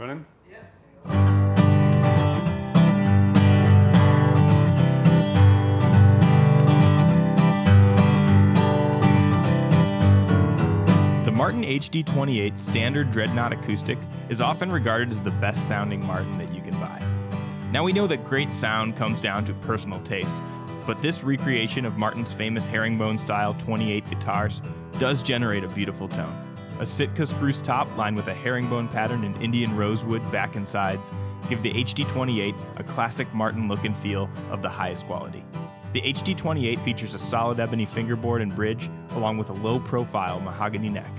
Running? The Martin HD28 standard Dreadnought acoustic is often regarded as the best sounding Martin that you can buy. Now we know that great sound comes down to personal taste, but this recreation of Martin's famous herringbone style 28 guitars does generate a beautiful tone. A Sitka spruce top lined with a herringbone pattern and Indian rosewood back and sides give the HD28 a classic Martin look and feel of the highest quality. The HD28 features a solid ebony fingerboard and bridge, along with a low profile mahogany neck.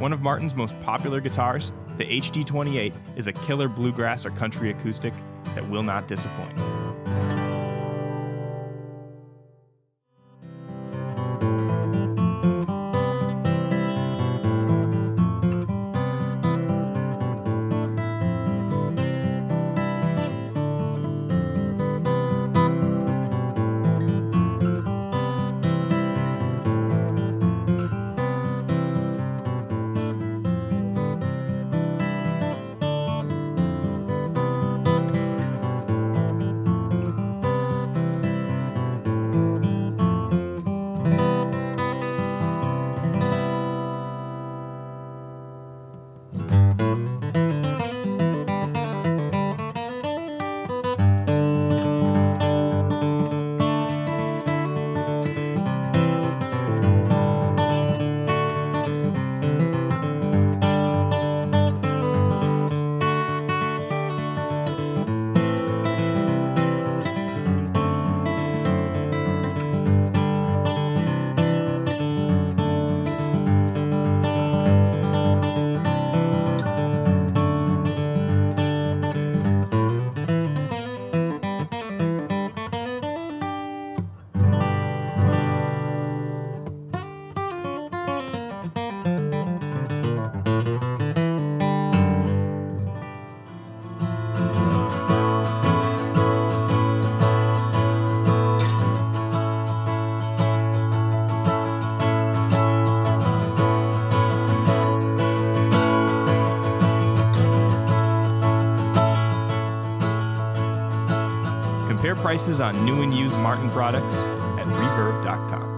One of Martin's most popular guitars, the HD28 is a killer bluegrass or country acoustic that will not disappoint. Compare prices on new and used Martin products at reverb.com.